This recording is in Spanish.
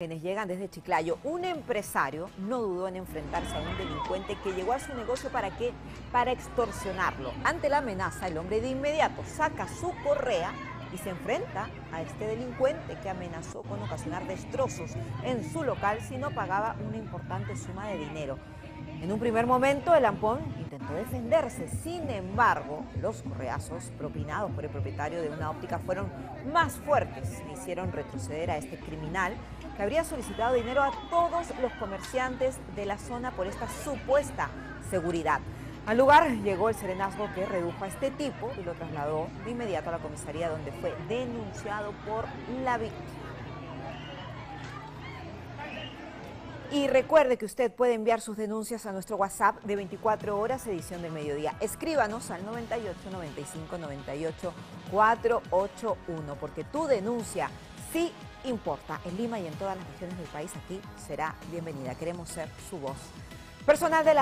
Quienes llegan desde Chiclayo, un empresario no dudó en enfrentarse a un delincuente que llegó a su negocio para qué? Para extorsionarlo. Ante la amenaza, el hombre de inmediato saca su correa y se enfrenta a este delincuente que amenazó con ocasionar destrozos en su local si no pagaba una importante suma de dinero. En un primer momento, el ampón defenderse, sin embargo, los correazos propinados por el propietario de una óptica fueron más fuertes y hicieron retroceder a este criminal que habría solicitado dinero a todos los comerciantes de la zona por esta supuesta seguridad. Al lugar llegó el serenazgo que redujo a este tipo y lo trasladó de inmediato a la comisaría donde fue denunciado por la víctima. Y recuerde que usted puede enviar sus denuncias a nuestro WhatsApp de 24 horas, edición del mediodía. Escríbanos al 98 95 98 481, porque tu denuncia sí importa. En Lima y en todas las regiones del país aquí será bienvenida. Queremos ser su voz. Personal de la